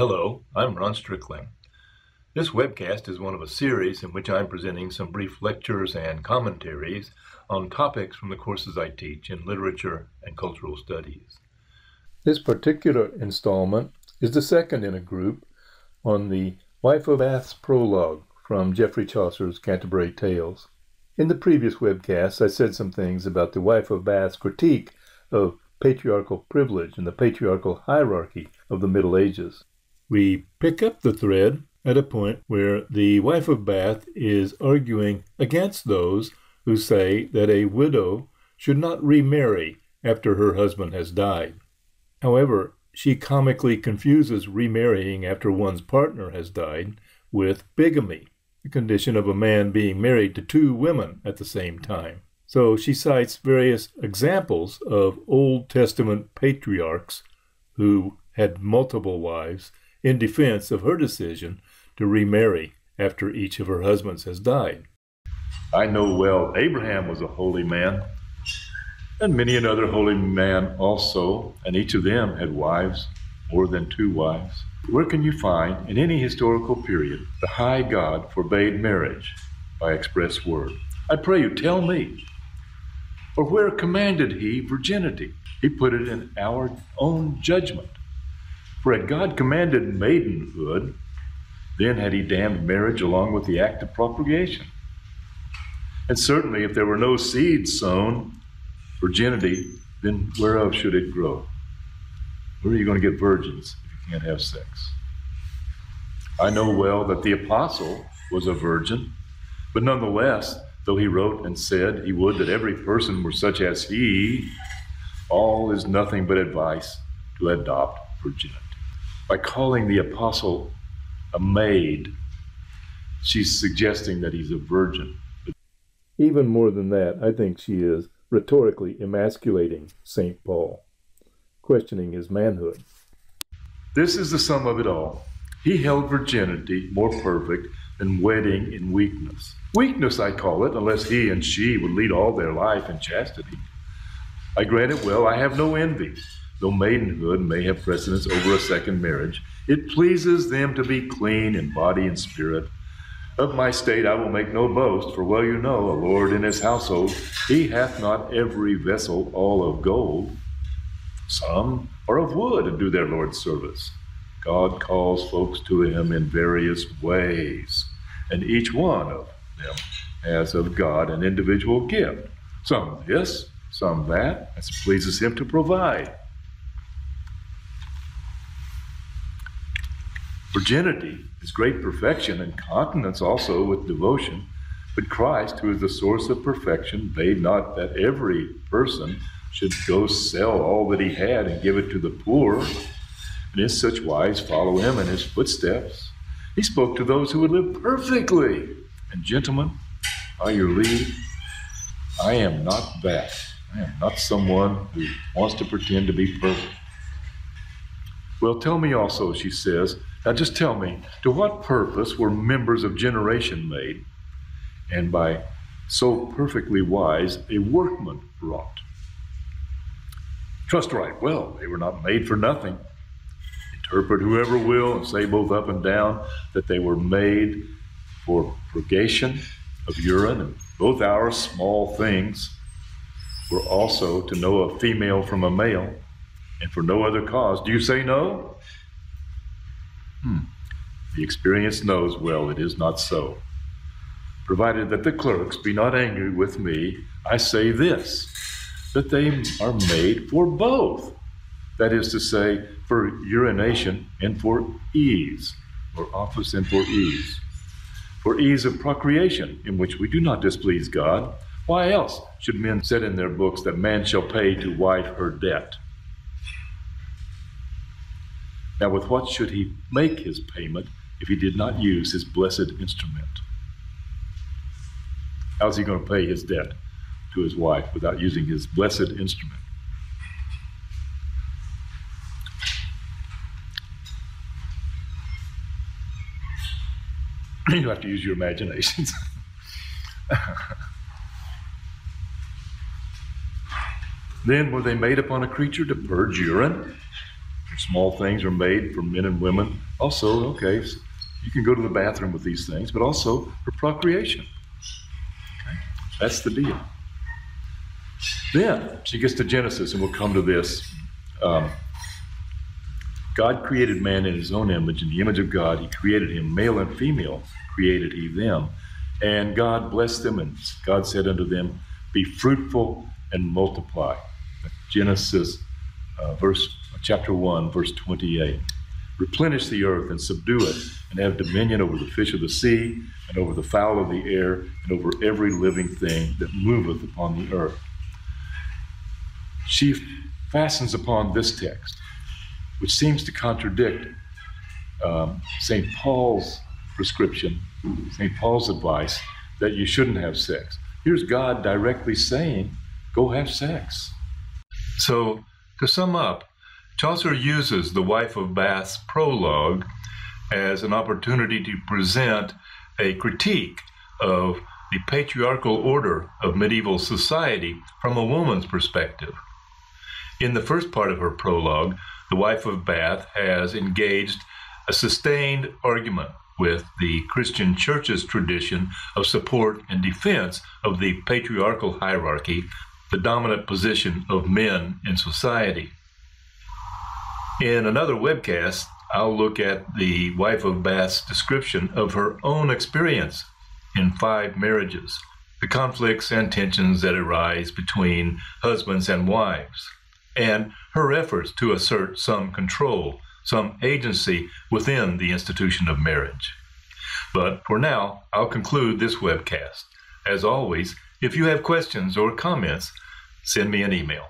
Hello, I'm Ron Strickland. This webcast is one of a series in which I'm presenting some brief lectures and commentaries on topics from the courses I teach in literature and cultural studies. This particular installment is the second in a group on the Wife of Bath's prologue from Geoffrey Chaucer's Canterbury Tales. In the previous webcast, I said some things about the Wife of Bath's critique of patriarchal privilege and the patriarchal hierarchy of the Middle Ages. We pick up the thread at a point where the wife of Bath is arguing against those who say that a widow should not remarry after her husband has died. However, she comically confuses remarrying after one's partner has died with bigamy, the condition of a man being married to two women at the same time. So she cites various examples of Old Testament patriarchs who had multiple wives in defense of her decision to remarry after each of her husbands has died. I know well Abraham was a holy man, and many another holy man also, and each of them had wives, more than two wives. Where can you find, in any historical period, the high God forbade marriage by express word? I pray you, tell me. Or where commanded he virginity? He put it in our own judgment. For had God commanded maidenhood, then had he damned marriage along with the act of procreation. And certainly, if there were no seed sown, virginity, then whereof should it grow? Where are you going to get virgins if you can't have sex? I know well that the apostle was a virgin, but nonetheless, though he wrote and said he would that every person were such as he, all is nothing but advice to adopt virginity by calling the apostle a maid, she's suggesting that he's a virgin. Even more than that, I think she is rhetorically emasculating St. Paul, questioning his manhood. This is the sum of it all. He held virginity more perfect than wedding in weakness. Weakness, I call it, unless he and she would lead all their life in chastity. I grant it well, I have no envy though maidenhood may have precedence over a second marriage, it pleases them to be clean in body and spirit. Of my state I will make no boast, for well you know, a Lord in his household, he hath not every vessel all of gold. Some are of wood and do their Lord's service. God calls folks to him in various ways, and each one of them has of God an individual gift. Some this, some that, as it pleases him to provide. Virginity is great perfection and continence also with devotion. But Christ, who is the source of perfection, bade not that every person should go sell all that he had and give it to the poor, and in such wise follow him in his footsteps. He spoke to those who would live perfectly. And gentlemen, by your leave, I am not that. I am not someone who wants to pretend to be perfect. Well, tell me also, she says, now just tell me, to what purpose were members of generation made, and by so perfectly wise a workman wrought? Trust right well, they were not made for nothing. Interpret whoever will and say both up and down that they were made for purgation of urine, and both our small things were also to know a female from a male, and for no other cause. Do you say no? Hmm. The experience knows well it is not so. Provided that the clerks be not angry with me, I say this that they are made for both. That is to say, for urination and for ease, or office and for ease. For ease of procreation, in which we do not displease God. Why else should men set in their books that man shall pay to wife her debt? Now, with what should he make his payment if he did not use his blessed instrument? How's he going to pay his debt to his wife without using his blessed instrument? you have to use your imaginations. then were they made upon a creature to purge urine? Small things are made for men and women. Also, okay, so you can go to the bathroom with these things, but also for procreation. Okay? That's the deal. Then she gets to Genesis, and we'll come to this. Um, God created man in his own image. In the image of God, he created him, male and female created he them. And God blessed them, and God said unto them, Be fruitful and multiply. Genesis uh, verse chapter 1, verse 28. Replenish the earth and subdue it, and have dominion over the fish of the sea, and over the fowl of the air, and over every living thing that moveth upon the earth. She fastens upon this text, which seems to contradict um, St. Paul's prescription, St. Paul's advice that you shouldn't have sex. Here's God directly saying, go have sex. So, to sum up, Chaucer uses the Wife of Bath's prologue as an opportunity to present a critique of the patriarchal order of medieval society from a woman's perspective. In the first part of her prologue, the wife of Bath has engaged a sustained argument with the Christian Church's tradition of support and defense of the patriarchal hierarchy, the dominant position of men in society. In another webcast, I'll look at the wife of Bath's description of her own experience in five marriages, the conflicts and tensions that arise between husbands and wives and her efforts to assert some control, some agency within the institution of marriage. But for now, I'll conclude this webcast. As always, if you have questions or comments, send me an email.